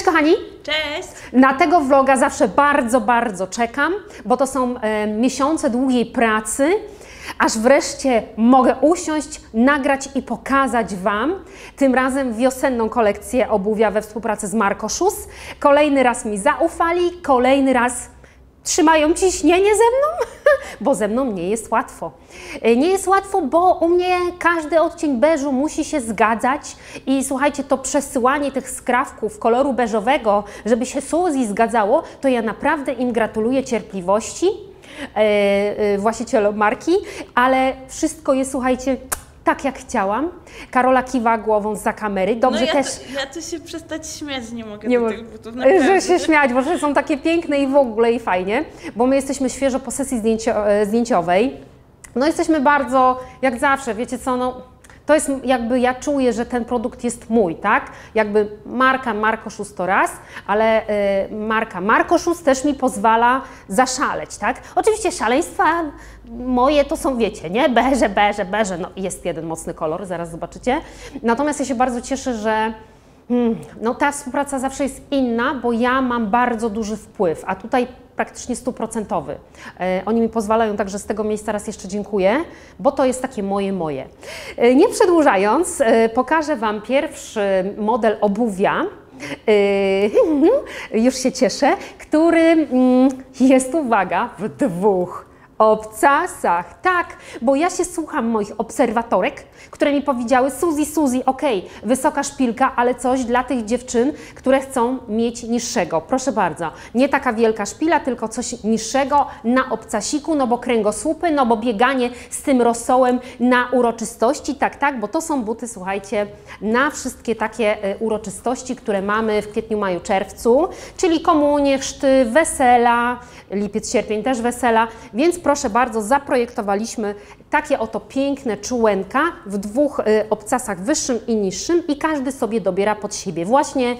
Cześć kochani! Cześć! Na tego vloga zawsze bardzo, bardzo czekam, bo to są e, miesiące długiej pracy, aż wreszcie mogę usiąść, nagrać i pokazać Wam tym razem wiosenną kolekcję obuwia we współpracy z Marco Shoes. Kolejny raz mi zaufali, kolejny raz trzymają ciśnienie ze mną, bo ze mną nie jest łatwo. E, Nie jest łatwo, bo u mnie każdy odcień beżu musi się zgadzać i słuchajcie, to przesyłanie tych skrawków koloru beżowego, żeby się Suzy zgadzało, to ja naprawdę im gratuluję cierpliwości e, e, właścicielom marki, ale wszystko jest, słuchajcie, tak jak chciałam. Karola kiwa głową za kamery. Dobrze no ja, też. To, ja to się przestać śmiać nie mogę Nie do tych butów, że się śmiać, bo że są takie piękne i w ogóle i fajnie, bo my jesteśmy świeżo po sesji zdjęcio, e, zdjęciowej. No jesteśmy bardzo, jak zawsze, wiecie co, no to jest jakby, ja czuję, że ten produkt jest mój, tak? Jakby marka Marco Shoes to raz, ale e, marka Marco Shoes też mi pozwala zaszaleć, tak? Oczywiście szaleństwa moje to są, wiecie, nie? Beże, beże, beże, no jest jeden mocny kolor, zaraz zobaczycie. Natomiast ja się bardzo cieszę, że Hmm, No ta współpraca zawsze jest inna, bo ja mam bardzo duży wpływ, a tutaj praktycznie stuprocentowy. E, oni mi pozwalają, także z tego miejsca raz jeszcze dziękuję, bo to jest takie moje, moje. E, nie przedłużając, e, pokażę Wam pierwszy model obuwia, już się cieszę, który mm, jest, uwaga, w dwóch obcasach. Tak, bo ja się słucham moich obserwatorek, które mi powiedziały: Suzy, Suzy, okej, wysoka szpilka, ale coś dla tych dziewczyn, które chcą mieć niższego. Proszę bardzo, nie taka wielka szpila, tylko coś niższego na obcasiku, no bo kręgosłupy, no bo bieganie z tym rosołem na uroczystości. Tak, tak, bo to są buty, słuchajcie, na wszystkie takie e, uroczystości, które mamy w kwietniu, maju, czerwcu, czyli komunie, chrzty, wesela, lipiec, sierpień też wesela, więc proszę bardzo, zaprojektowaliśmy takie oto piękne czułenka w dwóch y, obcasach wyższym i niższym i każdy sobie dobiera pod siebie. Właśnie,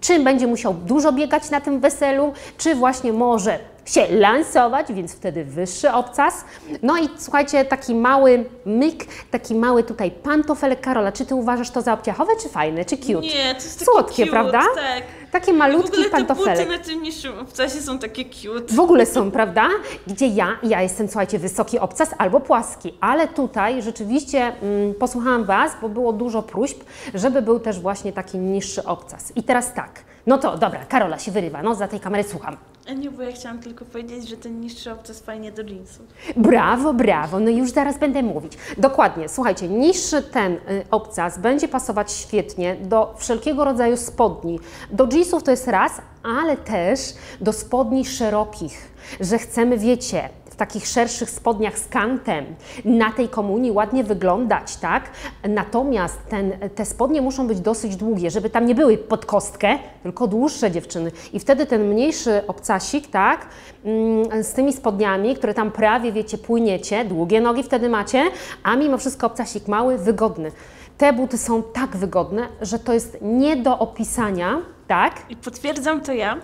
czy będzie musiał dużo biegać na tym weselu, czy właśnie może się lansować, więc wtedy wyższy obcas. No i słuchajcie, taki mały myk, taki mały tutaj pantofelek. Karola, czy Ty uważasz to za obciachowe, czy fajne, czy cute? Nie, to jest takie Słodkie, cute, prawda? Tak. Takie W malutki ogóle te pantofelek. buty na tym niższym obcasie są takie cute. W ogóle są, prawda? Gdzie ja, ja jestem, słuchajcie, wysoki obcas albo płaski, ale tutaj rzeczywiście mm, posłuchałam Was, bo było dużo próśb, żeby był też właśnie taki niższy obcas. I teraz tak, no to dobra, Karola się wyrywa, no za tej kamery słucham. A nie, bo ja chciałam tylko powiedzieć, że ten niższy obcas fajnie do jeansów. Brawo, brawo, no już zaraz będę mówić. Dokładnie, słuchajcie, niższy ten y, obcas będzie pasować świetnie do wszelkiego rodzaju spodni. Do jeansów to jest raz, ale też do spodni szerokich, że chcemy, wiecie, w takich szerszych spodniach z kantem na tej komunii ładnie wyglądać, tak? Natomiast ten, te spodnie muszą być dosyć długie, żeby tam nie były pod kostkę, tylko dłuższe dziewczyny. I wtedy ten mniejszy obcasik, tak? Mm, Z tymi spodniami, które tam prawie, wiecie, płyniecie, długie nogi wtedy macie, a mimo wszystko obcasik mały, wygodny. Te buty są tak wygodne, że to jest nie do opisania, tak? I potwierdzam to ja,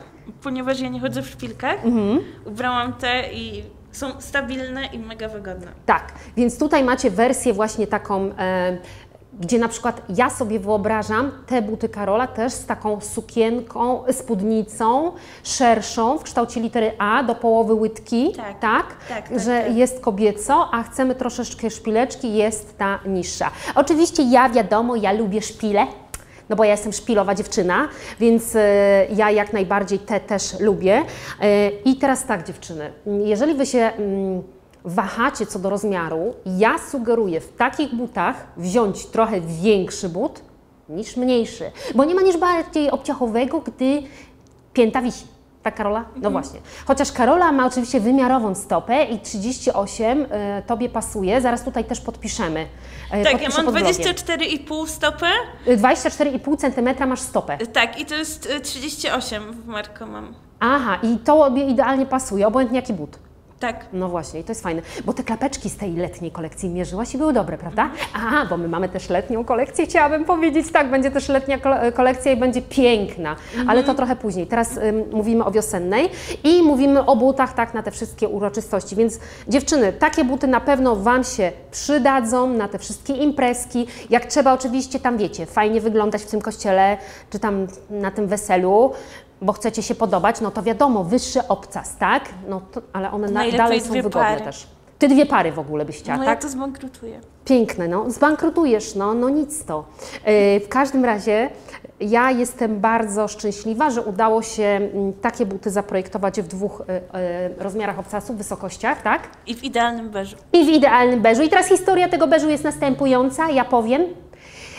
ponieważ ja nie chodzę w szpilkach. Mhm. Ubrałam te i są stabilne i mega wygodne. Tak, więc tutaj macie wersję właśnie taką, e, gdzie na przykład ja sobie wyobrażam te buty Karola też z taką sukienką, spódnicą szerszą w kształcie litery A do połowy łydki, Tak. tak, Tak, tak, że tak. jest kobieco, a chcemy troszeczkę szpileczki, jest ta niższa. Oczywiście ja wiadomo, ja lubię szpile, no bo ja jestem szpilowa dziewczyna, więc e, ja jak najbardziej te też lubię. E, I teraz tak dziewczyny, jeżeli Wy się mm, wahacie co do rozmiaru, ja sugeruję w takich butach wziąć trochę większy but niż mniejszy, bo nie ma nic bardziej obciachowego, gdy pięta wisi. Tak, Karola? Mhm. No właśnie. Chociaż Karola ma oczywiście wymiarową stopę i 38 e, Tobie pasuje, zaraz tutaj też podpiszemy. E, Tak, ja mam pod vlogiem. 24,5 stopy. 24,5 cm masz stopę. Tak, i to jest y, 38 w Marko mam. Aha, i to obie idealnie pasuje, obojętnie jaki but. Tak. No właśnie, i to jest fajne, bo te klapeczki z tej letniej kolekcji mierzyłaś i były dobre, prawda? Aha, bo my mamy też letnią kolekcję, chciałabym powiedzieć, tak, będzie też letnia kole- kolekcja i będzie piękna, ale to trochę później. Teraz ym, mówimy o wiosennej i mówimy o butach, tak, na te wszystkie uroczystości, więc dziewczyny, takie buty na pewno Wam się przydadzą na te wszystkie imprezki, jak trzeba oczywiście tam, wiecie, fajnie wyglądać w tym kościele, czy tam na tym weselu, bo chcecie się podobać, no to wiadomo, wyższy obcas, tak? No to, ale one na, dalej są wygodne pary. też. Ty dwie pary w ogóle byś chciała, No tak? ja to zbankrutuję. Piękne, no. Zbankrutujesz, no, no nic to. Yy, w każdym razie ja jestem bardzo szczęśliwa, że udało się takie buty zaprojektować w dwóch y, y, rozmiarach obcasu, wysokościach, tak? I w idealnym beżu. I w idealnym beżu. I teraz historia tego beżu jest następująca, ja powiem.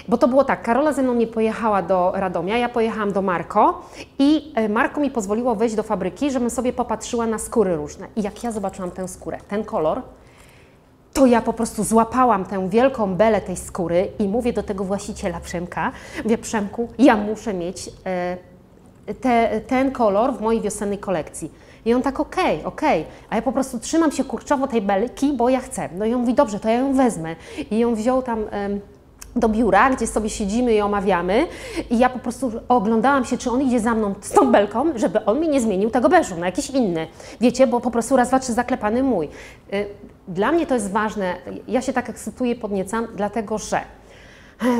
Bo to było tak, Karola ze mną nie pojechała do Radomia, ja pojechałam do Marko i e, Marko mi pozwoliło wejść do fabryki, żebym sobie popatrzyła na skóry różne. I jak ja zobaczyłam tę skórę, ten kolor, to ja po prostu złapałam tę wielką belę tej skóry i mówię do tego właściciela Przemka, mówię Przemku, ja muszę mieć e, te, ten kolor w mojej wiosennej kolekcji. I on tak, okej, okej, a ja po prostu trzymam się kurczowo tej belki, bo ja chcę. No i on mówi, dobrze, to ja ją wezmę. I ją wziął tam do biura, gdzie sobie siedzimy i omawiamy i ja po prostu oglądałam się, czy on idzie za mną z tą belką, żeby on mi nie zmienił tego beżu na jakiś inny. Wiecie, bo po prostu raz, dwa, trzy zaklepany mój. Y, Dla mnie to jest ważne, ja się tak ekscytuję, podniecam, dlatego że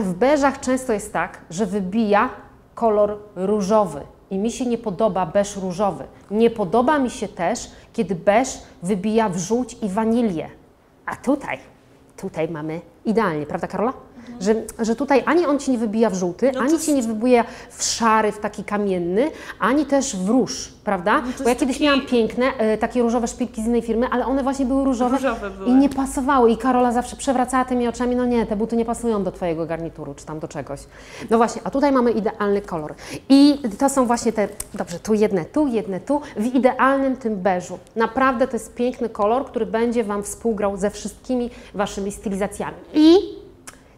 w beżach często jest tak, że wybija kolor różowy i mi się nie podoba beż różowy. Nie podoba mi się też, kiedy beż wybija w żółć i wanilię. A tutaj, tutaj mamy idealnie, prawda Karola? Że, że tutaj ani on Ci nie wybija w żółty, No ani Ci nie wybija w szary, w taki kamienny, ani też w róż, prawda? No Bo ja kiedyś taki- miałam piękne, e, takie różowe szpilki z innej firmy, ale one właśnie były różowe, Różowe były. i nie pasowały. I Karola zawsze przewracała tymi oczami, no nie, te buty nie pasują do Twojego garnituru, czy tam do czegoś. No właśnie, a tutaj mamy idealny kolor. I to są właśnie te, dobrze, tu jedne, tu jedne, tu, w idealnym tym beżu. Naprawdę to jest piękny kolor, który będzie Wam współgrał ze wszystkimi Waszymi stylizacjami. I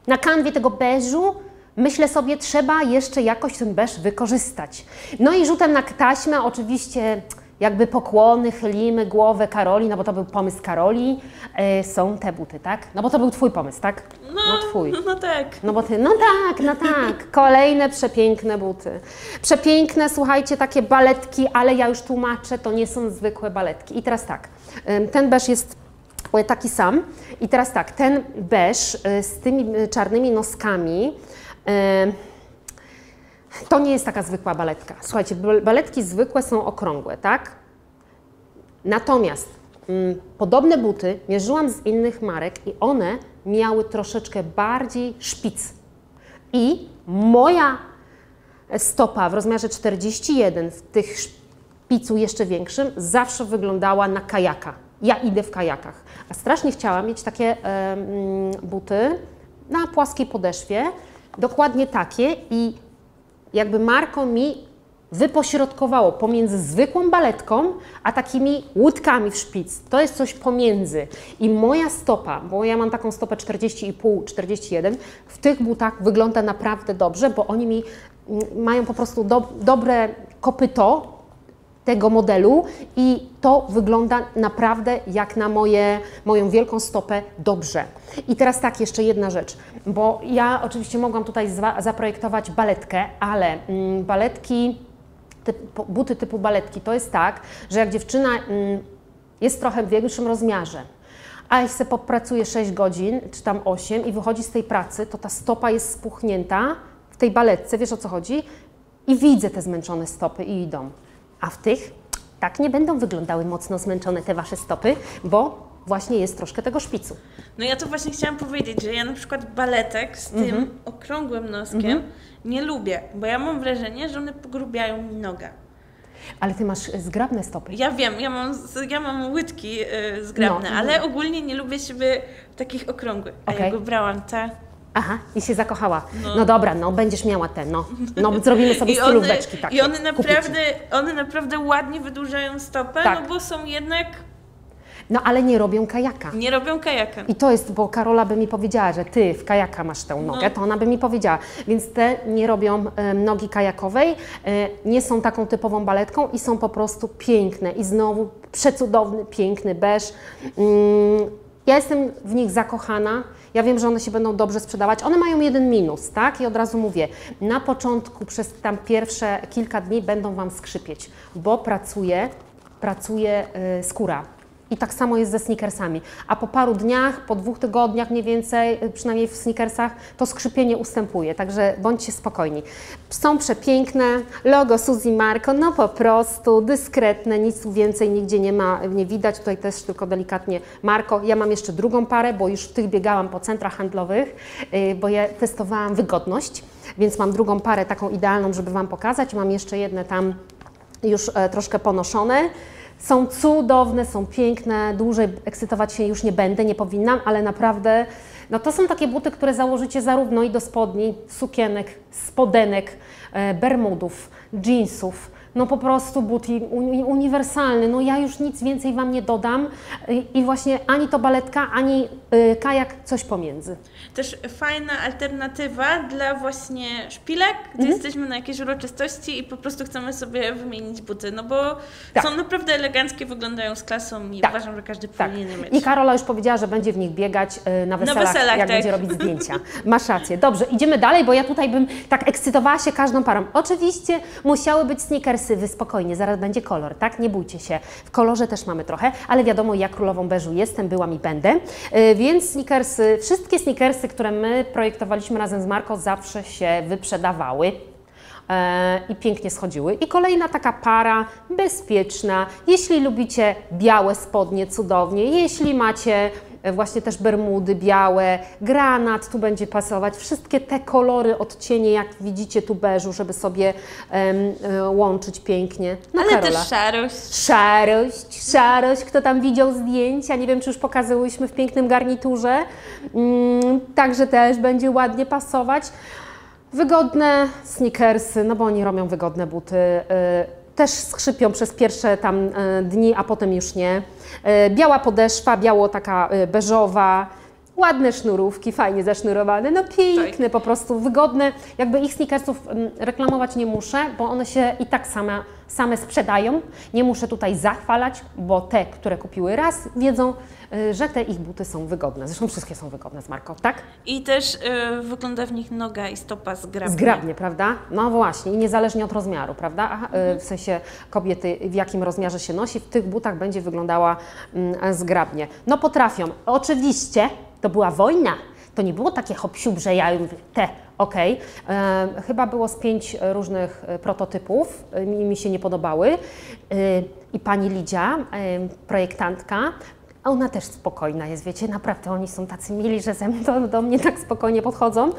na kanwie tego beżu myślę sobie, trzeba jeszcze jakoś ten beż wykorzystać. No i rzutem na taśmę oczywiście jakby pokłony, chylimy głowę Karoli, no bo to był pomysł Karoli, e, są te buty, tak? No bo to był Twój pomysł, tak? No Twój. No tak. No bo ty, no tak, no tak. Kolejne przepiękne buty. Przepiękne, słuchajcie, takie baletki, ale ja już tłumaczę, to nie są zwykłe baletki. I teraz tak, ten beż jest taki sam. I teraz tak, ten beż y, z tymi y, czarnymi noskami. To nie jest taka zwykła baletka. Słuchajcie, bal- baletki zwykłe są okrągłe, tak? Natomiast mm, podobne buty mierzyłam z innych marek i one miały troszeczkę bardziej szpic. I moja stopa w rozmiarze 41 w tych szpicu jeszcze większym zawsze wyglądała na kajaka. Ja idę w kajakach. A strasznie chciałam mieć takie buty na płaskiej podeszwie, dokładnie takie i jakby Marko mi wypośrodkowało pomiędzy zwykłą baletką, a takimi łódkami w szpic. To jest coś pomiędzy. I moja stopa, bo ja mam taką stopę 40,5, 41, w tych butach wygląda naprawdę dobrze, bo oni mi mm, mają po prostu do, dobre kopyto tego modelu i to wygląda naprawdę jak na moje, moją wielką stopę dobrze. I teraz tak, jeszcze jedna rzecz, bo ja oczywiście mogłam tutaj zaprojektować baletkę, ale mm, baletki, typ, buty typu baletki, to jest tak, że jak dziewczyna mm, jest trochę w większym rozmiarze, a jak se popracuje 6 godzin, czy tam 8 i wychodzi z tej pracy, to ta stopa jest spuchnięta w tej baletce, wiesz o co chodzi? I widzę te zmęczone stopy i idą. A w tych tak nie będą wyglądały mocno zmęczone te Wasze stopy, bo właśnie jest troszkę tego szpicu. No ja to właśnie chciałam powiedzieć, że ja na przykład baletek z tym Mhm. okrągłym noskiem nie lubię, bo ja mam wrażenie, że one pogrubiają mi nogę. Ale Ty masz e, zgrabne stopy. Ja wiem, ja mam, ja mam łydki yy, zgrabne, No, ale no. ogólnie nie lubię siebie takich okrągłych. A Okej. ja wybrałam te. Aha, i się zakochała. No, No. dobra, no będziesz miała te, no. No zrobimy sobie stylóweczki takie. I one naprawdę, one naprawdę ładnie wydłużają stopę, Tak. no bo są jednak No ale nie robią kajaka. Nie robią kajaka. I to jest, bo Karola by mi powiedziała, że ty w kajaka masz tę nogę, No. to ona by mi powiedziała. Więc te nie robią em, nogi kajakowej, e, nie są taką typową baletką i są po prostu piękne. I znowu przecudowny, piękny beż. Mm, ja jestem w nich zakochana. Ja wiem, że one się będą dobrze sprzedawać. One mają jeden minus, tak? I od razu mówię, na początku przez tam pierwsze kilka dni będą Wam skrzypieć, bo pracuje, pracuje y, skóra. I tak samo jest ze sneakersami. A po paru dniach, po dwóch tygodniach mniej więcej, y, przynajmniej w sneakersach, to skrzypienie ustępuje. Także bądźcie spokojni. Są przepiękne, logo Suzy Marco, no po prostu dyskretne, nic więcej nigdzie nie ma, nie widać. Tutaj też tylko delikatnie Marco. Ja mam jeszcze drugą parę, bo już w tych biegałam po centrach handlowych, y, bo ja testowałam wygodność, więc mam drugą parę taką idealną, żeby Wam pokazać. Mam jeszcze jedne tam już e, troszkę ponoszone. Są cudowne, są piękne, dłużej ekscytować się już nie będę, nie powinnam, ale naprawdę no to są takie buty, które założycie zarówno i do spodni, sukienek, spodenek, e, bermudów, jeansów. No po prostu but uniwersalny. No ja już nic więcej Wam nie dodam I- właśnie ani to baletka, ani y, kajak, coś pomiędzy. Też fajna alternatywa dla właśnie szpilek, gdy Mhm. jesteśmy na jakiejś uroczystości i po prostu chcemy sobie wymienić buty, no bo Tak. są naprawdę eleganckie, wyglądają z klasą i Tak. uważam, że każdy Tak. powinien je mieć. I Karola już powiedziała, że będzie w nich biegać y, na weselach, weselach, jak tak. będzie robić zdjęcia. Masz rację. Dobrze, idziemy dalej, bo ja tutaj bym tak ekscytowała się każdą parą. Oczywiście musiały być sneakersy, wy spokojnie, zaraz będzie kolor, tak? Nie bójcie się. W kolorze też mamy trochę, ale wiadomo, ja królową beżu jestem, byłam i będę. Y, więc sneakersy, wszystkie sneakersy, które my projektowaliśmy razem z Marko, zawsze się wyprzedawały e, i pięknie schodziły. I kolejna taka para bezpieczna. Jeśli lubicie białe spodnie, cudownie. Jeśli macie właśnie też bermudy białe, granat, tu będzie pasować. Wszystkie te kolory, odcienie, jak widzicie tu beżu, żeby sobie e, łączyć pięknie. No, Ale Karola. też szarość. Szarość, szarość, kto tam widział zdjęcia, nie wiem czy już pokazywałyśmy w pięknym garniturze, mm, także też będzie ładnie pasować. Wygodne sneakersy, no bo oni robią wygodne buty, y, też skrzypią przez pierwsze tam y, dni, a potem już nie. Y, Biała podeszwa, biało taka y, beżowa, ładne sznurówki, fajnie zasznurowane, no piękne po prostu, wygodne. Jakby ich sneakersów mm, reklamować nie muszę, bo one się i tak same, same sprzedają. Nie muszę tutaj zachwalać, bo te, które kupiły raz, wiedzą, y, że te ich buty są wygodne. Zresztą wszystkie są wygodne z marką, tak? I też y, wygląda w nich noga i stopa zgrabnie. Zgrabnie, prawda? No właśnie, i niezależnie od rozmiaru, prawda? A, y, W sensie kobiety, w jakim rozmiarze się nosi, w tych butach będzie wyglądała mm, zgrabnie. No potrafią. Oczywiście to była wojna. To nie było takie hop że ja mówię, te, okej. E, Chyba było z pięć różnych e, prototypów, e, mi, mi się nie podobały. I pani Lidia, projektantka, a ona też spokojna jest, wiecie, naprawdę oni są tacy mili, że ze mną do, do mnie tak spokojnie podchodzą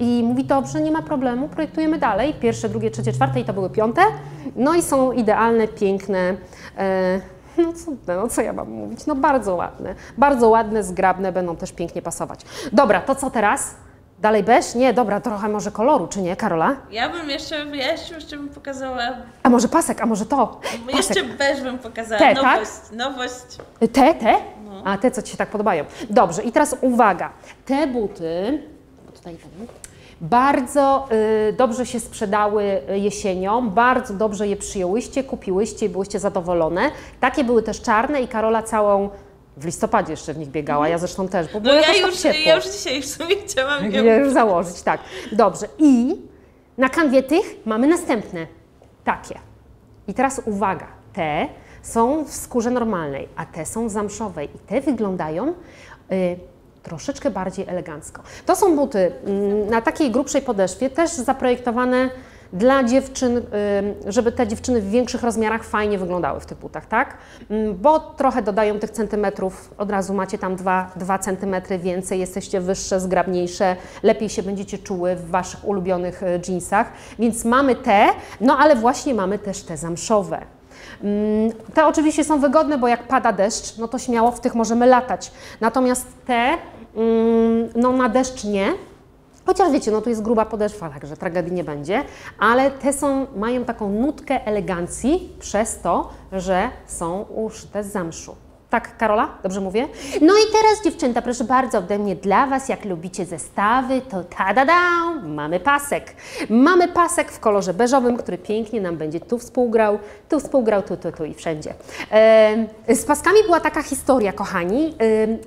i mówi dobrze, nie ma problemu, projektujemy dalej. Pierwsze, drugie, trzecie, czwarte i to były piąte. No i są idealne, piękne. No cudne, no co ja mam mówić? No bardzo ładne, bardzo ładne, zgrabne, będą też pięknie pasować. Dobra, to co teraz? Dalej beż? Nie, dobra, trochę może koloru, czy nie, Karola? Ja bym jeszcze, ja jeszcze, bym pokazała, A może pasek, a może to? Pasek. jeszcze beż bym pokazała, Te, tak? nowość, nowość. Te, te? No. A te, co Ci się tak podobają. Dobrze, i teraz uwaga. Te buty, tutaj ten, bardzo y, dobrze się sprzedały y, jesienią, bardzo dobrze je przyjęłyście, kupiłyście i byłyście zadowolone. Takie były też czarne i Karola całą w listopadzie jeszcze w nich biegała, ja zresztą też, bo No ja tak już, ja już dzisiaj w sumie chciałam Je już założyć, tak. Dobrze. I na kanwie tych mamy następne. Takie. I teraz uwaga. Te są w skórze normalnej, a te są w zamszowej. I te wyglądają y, troszeczkę bardziej elegancko. To są buty mm, na takiej grubszej podeszwie, też zaprojektowane dla dziewczyn, żeby te dziewczyny w większych rozmiarach fajnie wyglądały w tych butach, tak? Mm, Bo trochę dodają tych centymetrów, od razu macie tam 2, 2 centymetry więcej, jesteście wyższe, zgrabniejsze, lepiej się będziecie czuły w Waszych ulubionych y, jeansach, więc mamy te, no ale właśnie mamy też te zamszowe. Mm, Te oczywiście są wygodne, bo jak pada deszcz, no to śmiało w tych możemy latać. Natomiast te, mm, no na deszcz nie. Chociaż wiecie, no tu jest gruba podeszwa, także tragedii nie będzie, ale te są, mają taką nutkę elegancji przez to, że są uszyte z zamszu. Tak, Karola? Dobrze mówię? No i teraz dziewczęta, proszę bardzo, ode mnie dla Was, jak lubicie zestawy, to ta-da-da, mamy pasek. Mamy pasek w kolorze beżowym, który pięknie nam będzie tu współgrał, tu współgrał, tu, tu, tu i wszędzie. Z paskami była taka historia, kochani,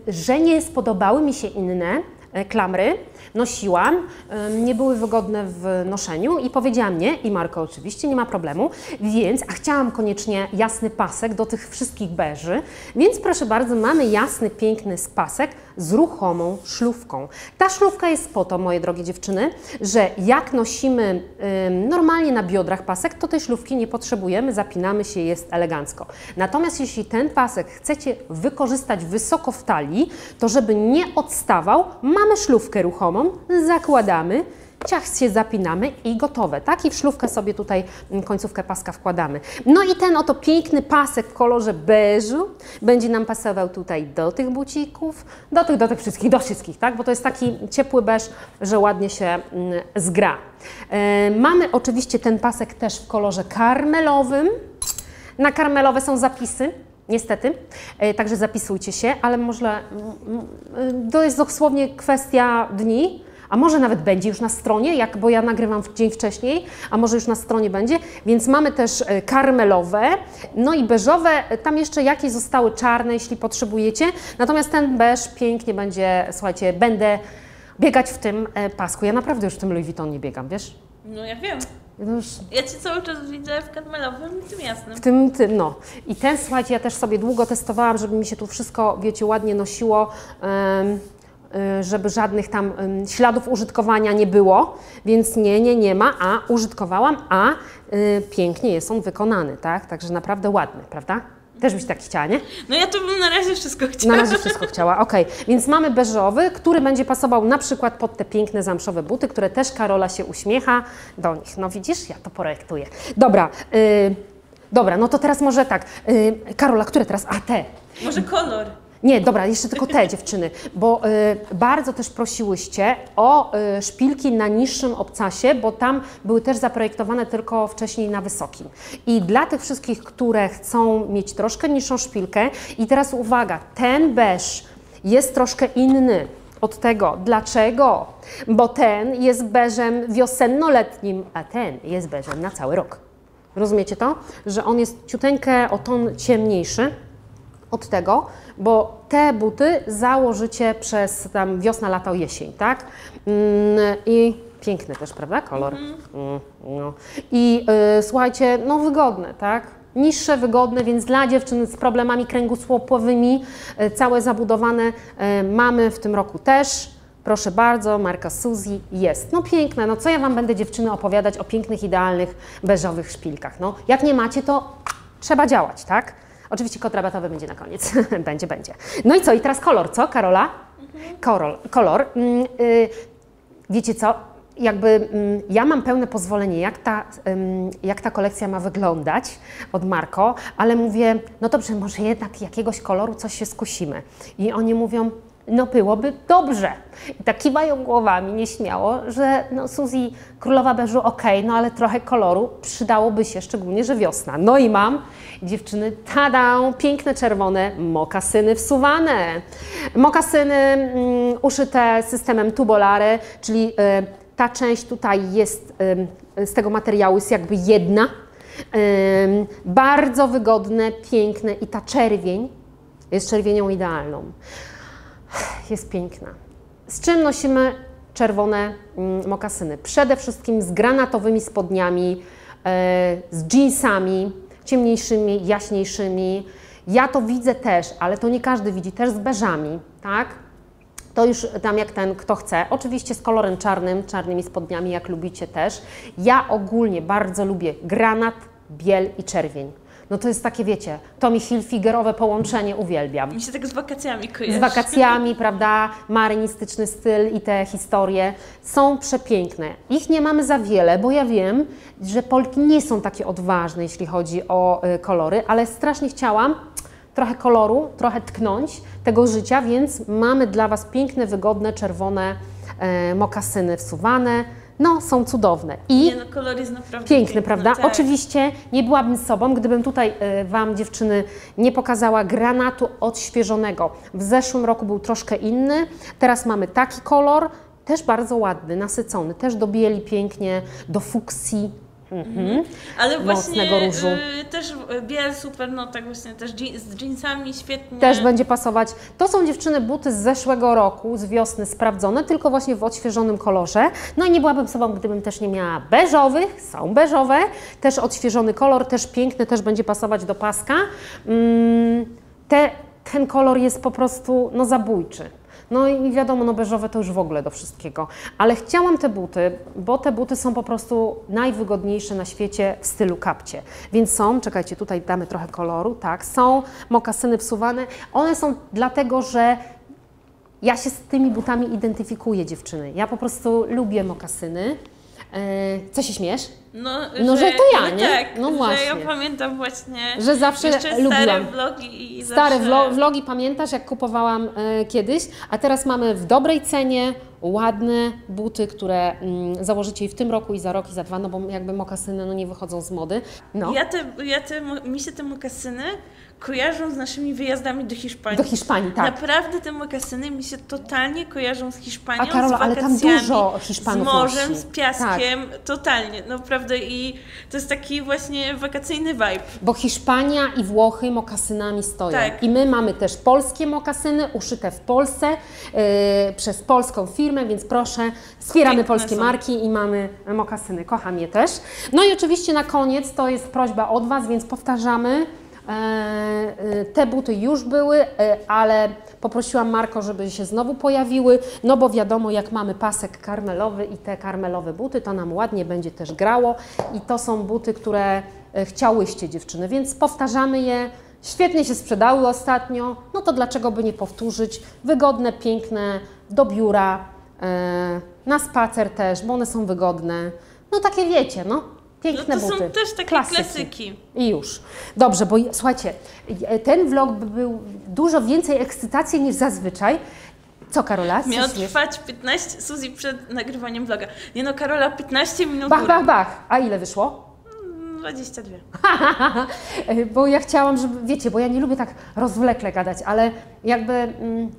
że nie spodobały mi się inne klamry, nosiłam, nie były wygodne w noszeniu i powiedziałam nie i Marko oczywiście nie ma problemu, więc, a chciałam koniecznie jasny pasek do tych wszystkich beży, więc proszę bardzo, mamy jasny, piękny pasek z ruchomą szlufką. Ta szlufka jest po to, moje drogie dziewczyny, że jak nosimy em, normalnie na biodrach pasek, to tej szlufki nie potrzebujemy, zapinamy się, jest elegancko. Natomiast jeśli ten pasek chcecie wykorzystać wysoko w talii, to żeby nie odstawał, mamy szlufkę ruchomą, zakładamy, ciach się zapinamy i gotowe, tak? I w szlufkę sobie tutaj mm, końcówkę paska wkładamy. No i ten oto piękny pasek w kolorze beżu będzie nam pasował tutaj do tych bucików, do tych, do tych wszystkich, do wszystkich, tak? Bo to jest taki ciepły beż, że ładnie się mm, zgra. E, mamy oczywiście ten pasek też w kolorze karmelowym. Na karmelowe są zapisy, niestety, e, także zapisujcie się, ale może mm, to jest dosłownie kwestia dni, a może nawet będzie już na stronie, jak, bo ja nagrywam w dzień wcześniej, a może już na stronie będzie, więc mamy też e, karmelowe, no i beżowe, e, tam jeszcze jakieś zostały czarne, jeśli potrzebujecie, natomiast ten beż pięknie będzie, słuchajcie, będę biegać w tym e, pasku. Ja naprawdę już w tym Louis Vuitton nie biegam, wiesz? No ja wiem. Ja już Ja Cię cały czas widzę w karmelowym i tym jasnym. W tym, tym, no. I ten, słuchajcie, ja też sobie długo testowałam, żeby mi się tu wszystko, wiecie, ładnie nosiło, y, żeby żadnych tam śladów użytkowania nie było, więc nie, nie, nie ma, a użytkowałam, a y, pięknie jest on wykonany, tak? Także naprawdę ładny, prawda? Też byś tak chciała, nie? No ja to bym na razie wszystko Na chciała. razie wszystko chciała, okej. Więc mamy beżowy, który będzie pasował na przykład pod te piękne zamszowe buty, które też Karola się uśmiecha do nich. No widzisz, ja to projektuję. Dobra, y, dobra, no to teraz może tak. Y, Karola, które teraz? A, te. Może kolor. Nie, dobra, jeszcze tylko te dziewczyny, bo y, bardzo też prosiłyście o y, szpilki na niższym obcasie, bo tam były też zaprojektowane tylko wcześniej na wysokim. I dla tych wszystkich, które chcą mieć troszkę niższą szpilkę, i teraz uwaga, ten beż jest troszkę inny od tego. Dlaczego? Bo ten jest beżem wiosennoletnim, a ten jest beżem na cały rok. Rozumiecie to? Że on jest ciuteńkę o ton ciemniejszy od tego, bo te buty założycie przez tam wiosna, lato, jesień, tak? Mm, I piękny też, prawda, kolor? Mm, no. I y, słuchajcie, no wygodne, tak? Niższe, wygodne, więc dla dziewczyn z problemami kręgosłupowymi, y, całe zabudowane y, mamy w tym roku też. Proszę bardzo, marka Suzy jest. No piękne, no co ja Wam będę dziewczyny opowiadać o pięknych, idealnych, beżowych szpilkach. No, jak nie macie, to trzeba działać, tak? Oczywiście kod rabatowy będzie na koniec. będzie, będzie. No i co? I teraz kolor, co, Karola? Kolor. kolor. Mm, y, wiecie co? Jakby mm, ja mam pełne pozwolenie, jak ta, jak ta kolekcja ma wyglądać od Marko, ale mówię, no dobrze, może jednak jakiegoś koloru coś się skusimy. I oni mówią, no byłoby dobrze. I tak kiwają głowami nieśmiało, że no Suzy, królowa beżu, okej, no ale trochę koloru przydałoby się, szczególnie, że wiosna. No i mam, dziewczyny, tada, piękne czerwone mokasyny wsuwane. Mokasyny mm, uszyte systemem tubolare, czyli y, ta część tutaj jest, y, z tego materiału jest jakby jedna. Ym, bardzo wygodne, piękne i ta czerwień jest czerwienią idealną jest piękna. Z czym nosimy czerwone mm, mokasyny? Przede wszystkim z granatowymi spodniami, e, z jeansami, ciemniejszymi, jaśniejszymi. Ja to widzę też, ale to nie każdy widzi, też z beżami, tak? To już tam jak ten, kto chce. Oczywiście z kolorem czarnym, czarnymi spodniami, jak lubicie też. Ja ogólnie bardzo lubię granat, biel i czerwień. No to jest takie, wiecie, Tommy Hilfigerowe połączenie uwielbiam Mi się tak z wakacjami kojarzy. z wakacjami, prawda, marynistyczny styl i te historie są przepiękne. Ich nie mamy za wiele, bo ja wiem, że Polki nie są takie odważne, jeśli chodzi o y, kolory, ale strasznie chciałam trochę koloru, trochę tknąć tego życia, więc mamy dla Was piękne, wygodne, czerwone e, mokasyny wsuwane. No, są cudowne. I Nie no, kolor jest naprawdę Piękny, prawda? No, tak. Oczywiście nie byłabym sobą, gdybym tutaj y, Wam, dziewczyny, nie pokazała granatu odświeżonego. W zeszłym roku był troszkę inny, teraz mamy taki kolor, też bardzo ładny, nasycony, też do bieli pięknie, do fuksji. Mhm. Ale właśnie mocnego różu. y, też y, biel super, no tak właśnie też dżin- z jeansami świetnie. Też będzie pasować. To są dziewczyny buty z zeszłego roku, z wiosny sprawdzone, tylko właśnie w odświeżonym kolorze. No i nie byłabym sobą, gdybym też nie miała beżowych, są beżowe, też odświeżony kolor, też piękny, też będzie pasować do paska. Mm, te, ten kolor jest po prostu no, zabójczy. No i wiadomo, no beżowe to już w ogóle do wszystkiego. Ale chciałam te buty, bo te buty są po prostu najwygodniejsze na świecie w stylu kapcie. Więc są, czekajcie, tutaj damy trochę koloru, tak, są mokasyny psuwane. One są dlatego, że ja się z tymi butami identyfikuję, dziewczyny. Ja po prostu lubię mokasyny. E, co się śmiesz? No, No, że to ja, no nie? Tak, No że właśnie. ja pamiętam właśnie, Że zawsze jeszcze stare lubiłam. vlogi i Stare zawsze... vlo- vlogi pamiętasz, jak kupowałam e, kiedyś, a teraz mamy w dobrej cenie ładne buty, które mm, założycie i w tym roku, i za rok, i za dwa, no bo jakby mokasyny no, nie wychodzą z mody. No, Ja te, ja te, mi się te mokasyny kojarzą z naszymi wyjazdami do Hiszpanii. do Hiszpanii, tak. Naprawdę te mokasyny mi się totalnie kojarzą z Hiszpanią, A Karola, z ale tam wakacjami, dużo Hiszpanów z morzem, nosi. z piaskiem, totalnie, naprawdę i to jest taki właśnie wakacyjny vibe. Bo Hiszpania i Włochy mokasynami stoją. Tak. I my mamy też polskie mokasyny uszyte w Polsce yy, przez polską firmę, więc proszę, wspieramy Piękne polskie są. marki i mamy mokasyny. Kocham je też. No i oczywiście na koniec to jest prośba od Was, więc powtarzamy. E, e, Te buty już były, e, ale poprosiłam Marko, żeby się znowu pojawiły, no bo wiadomo, jak mamy pasek karmelowy i te karmelowe buty, to nam ładnie będzie też grało i to są buty, które chciałyście dziewczyny, więc powtarzamy je. Świetnie się sprzedały ostatnio, no to dlaczego by nie powtórzyć? Wygodne, piękne, do biura, na spacer też, bo one są wygodne. No takie wiecie, no. Piękne No to są buty. też takie klasyki. I już. Dobrze, bo słuchajcie, ten vlog by był dużo więcej ekscytacji niż zazwyczaj. Co Karola? Co Miał śmiesz? trwać 15, Suzy przed nagrywaniem vloga. Nie no, Karola, 15 minut Bach, bach, bach. A ile wyszło? 22. bo ja chciałam, żeby, wiecie, bo ja nie lubię tak rozwlekle gadać, ale jakby mm,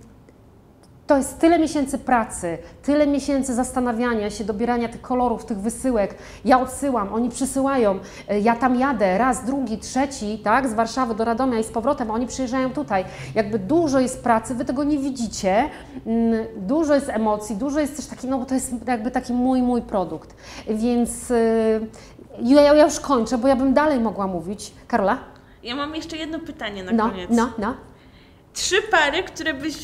to jest tyle miesięcy pracy, tyle miesięcy zastanawiania się, dobierania tych kolorów, tych wysyłek. Ja odsyłam, oni przysyłają, y, ja tam jadę raz, drugi, trzeci, tak, z Warszawy do Radomia i z powrotem, a oni przyjeżdżają tutaj. Jakby dużo jest pracy, wy tego nie widzicie, mm, dużo jest emocji, dużo jest też taki, no bo to jest jakby taki mój, mój produkt. Więc y, ja, ja już kończę, bo ja bym dalej mogła mówić. Karola? Ja mam jeszcze jedno pytanie na No, koniec. no, no. Trzy pary, które byś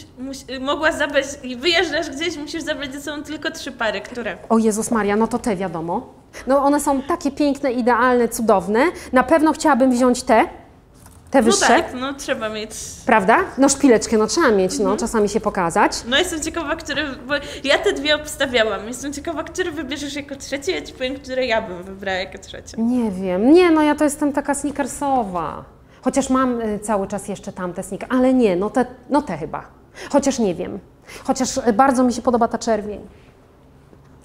mogła zabrać i wyjeżdżasz gdzieś, musisz zabrać ze sobą tylko trzy pary. Które? O Jezus Maria, no to te wiadomo. No one są takie piękne, idealne, cudowne. Na pewno chciałabym wziąć te, te No wyższe, tak, no trzeba mieć. prawda? No szpileczkę, no trzeba mieć, no czasami się pokazać. No jestem ciekawa, które. Bo ja te dwie obstawiałam. Jestem ciekawa, które wybierzesz jako trzecie. Ja ci powiem, które ja bym wybrała jako trzecie. Nie wiem, nie, no ja to jestem taka sneakersowa. Chociaż mam y, cały czas jeszcze tamte sneaker, ale nie, no te, no te chyba. Chociaż nie wiem. Chociaż y, bardzo mi się podoba ta czerwień.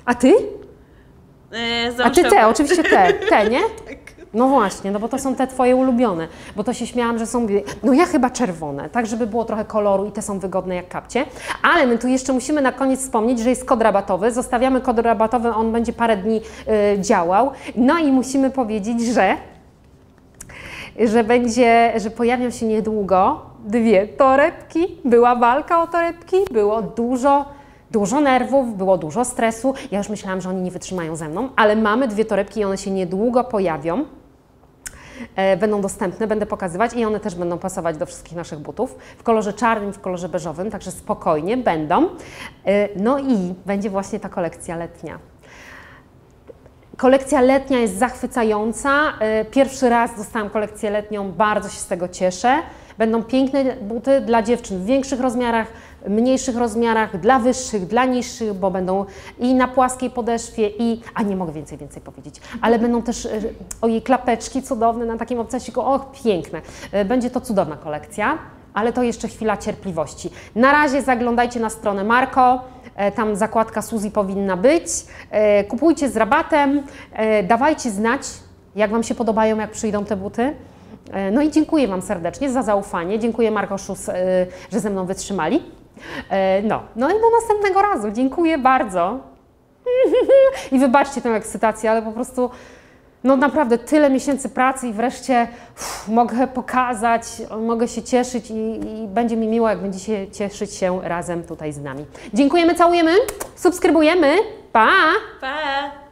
A ty? E, A ty te, oczywiście te, te, nie? Tak. No właśnie, no bo to są te twoje ulubione, bo to się śmiałam, że są, no ja chyba czerwone, tak żeby było trochę koloru i te są wygodne jak kapcie, ale my tu jeszcze musimy na koniec wspomnieć, że jest kod rabatowy, zostawiamy kod rabatowy, on będzie parę dni y, działał, no i musimy powiedzieć, że że będzie, że pojawią się niedługo dwie torebki. Była walka o torebki, było dużo, dużo nerwów, było dużo stresu. Ja już myślałam, że oni nie wytrzymają ze mną, ale mamy dwie torebki i one się niedługo pojawią. E, będą dostępne, będę pokazywać i one też będą pasować do wszystkich naszych butów w kolorze czarnym, w kolorze beżowym, także spokojnie będą. E, no i będzie właśnie ta kolekcja letnia. Kolekcja letnia jest zachwycająca. E, Pierwszy raz dostałam kolekcję letnią, bardzo się z tego cieszę. Będą piękne buty dla dziewczyn w większych rozmiarach, mniejszych rozmiarach, dla wyższych, dla niższych, bo będą i na płaskiej podeszwie, i. A nie mogę więcej, więcej powiedzieć, ale będą też e, ojej, klapeczki cudowne na takim obcasiku. Och, piękne. E, Będzie to cudowna kolekcja. Ale to jeszcze chwila cierpliwości. Na razie zaglądajcie na stronę Marko, e, tam zakładka Suzy powinna być. E, Kupujcie z rabatem, e, dawajcie znać, jak Wam się podobają, jak przyjdą te buty. No i dziękuję Wam serdecznie za zaufanie. Dziękuję Markoszus, e, że ze mną wytrzymali. No, no i do następnego razu. Dziękuję bardzo. I wybaczcie tę ekscytację, ale po prostu no naprawdę tyle miesięcy pracy i wreszcie uff, mogę pokazać, mogę się cieszyć i, i będzie mi miło, jak będziecie cieszyć się razem tutaj z nami. Dziękujemy, całujemy, subskrybujemy. Pa! Pa!